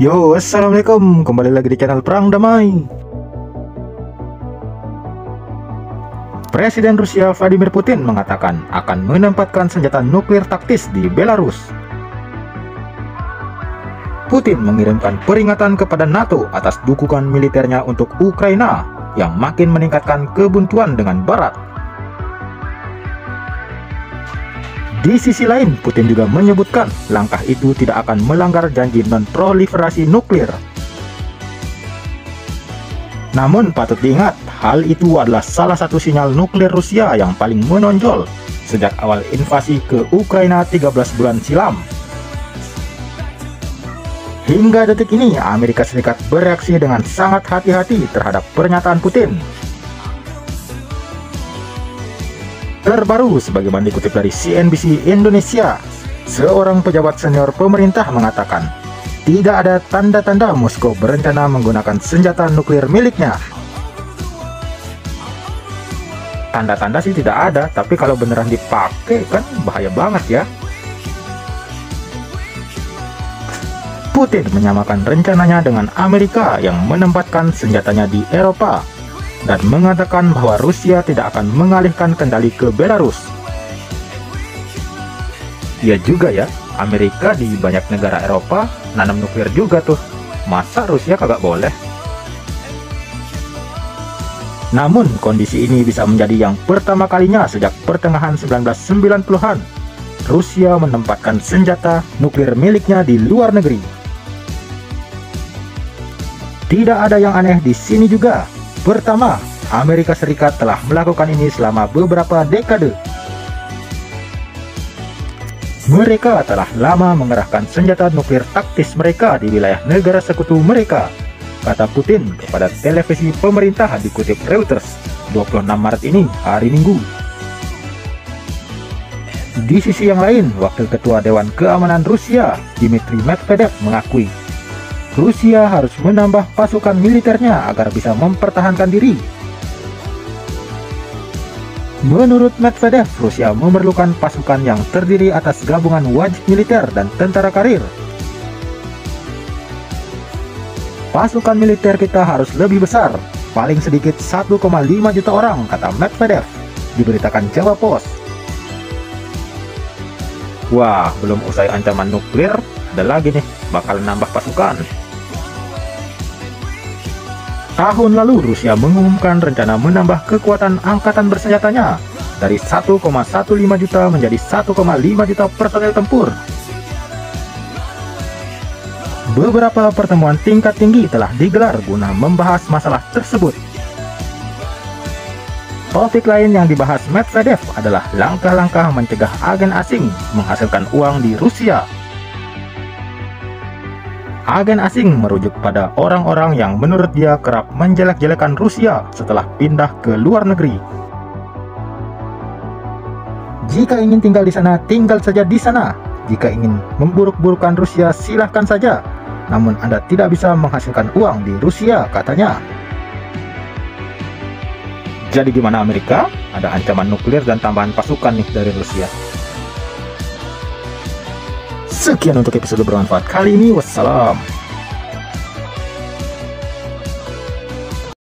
Yo, Assalamualaikum. Kembali lagi di channel Perang Damai. Presiden Rusia Vladimir Putin mengatakan akan menempatkan senjata nuklir taktis di Belarus. Putin mengirimkan peringatan kepada NATO atas dukungan militernya untuk Ukraina yang makin meningkatkan kebuntuan dengan Barat Di sisi lain, Putin juga menyebutkan langkah itu tidak akan melanggar janji non-proliferasi nuklir. Namun patut diingat, hal itu adalah salah satu sinyal nuklir Rusia yang paling menonjol sejak awal invasi ke Ukraina 13 bulan silam. Hingga detik ini, Amerika Serikat bereaksi dengan sangat hati-hati terhadap pernyataan Putin Terbaru, sebagaimana dikutip dari CNBC Indonesia, seorang pejabat senior pemerintah mengatakan, tidak ada tanda-tanda Moskow berencana menggunakan senjata nuklir miliknya. Tanda-tanda sih tidak ada, tapi kalau beneran dipakai kan bahaya banget ya. Putin menyamakan rencananya dengan Amerika yang menempatkan senjatanya di Eropa dan mengatakan bahwa Rusia tidak akan mengalihkan kendali ke Belarus. Ya juga ya, Amerika di banyak negara Eropa nanam nuklir juga tuh. Masa Rusia kagak boleh? Namun, kondisi ini bisa menjadi yang pertama kalinya sejak pertengahan 1990-an. Rusia menempatkan senjata nuklir miliknya di luar negeri. Tidak ada yang aneh di sini juga. Pertama, Amerika Serikat telah melakukan ini selama beberapa dekade. Mereka telah lama mengerahkan senjata nuklir taktis mereka di wilayah negara sekutu mereka, kata Putin kepada televisi pemerintah dikutip Reuters 26 Maret ini hari Minggu. Di sisi yang lain, Wakil Ketua Dewan Keamanan Rusia, Dmitry Medvedev mengakui Rusia harus menambah pasukan militernya agar bisa mempertahankan diri. Menurut Medvedev, Rusia memerlukan pasukan yang terdiri atas gabungan wajib militer dan tentara karir. Pasukan militer kita harus lebih besar, paling sedikit 1,5 juta orang, kata Medvedev, diberitakan Jawa Post. Wah, belum usai ancaman nuklir, ada lagi nih, bakal nambah pasukan. Tahun lalu Rusia mengumumkan rencana menambah kekuatan angkatan bersenjatanya dari 1,15 juta menjadi 1,5 juta personel tempur. Beberapa pertemuan tingkat tinggi telah digelar guna membahas masalah tersebut. Topik lain yang dibahas Medvedev adalah langkah-langkah mencegah agen asing menghasilkan uang di Rusia agen asing merujuk pada orang-orang yang menurut dia kerap menjelek-jelekan Rusia setelah pindah ke luar negeri. Jika ingin tinggal di sana, tinggal saja di sana. Jika ingin memburuk-burukan Rusia, silahkan saja. Namun Anda tidak bisa menghasilkan uang di Rusia, katanya. Jadi gimana Amerika? Ada ancaman nuklir dan tambahan pasukan nih dari Rusia. Sekian untuk episode bermanfaat kali ini. Wassalam.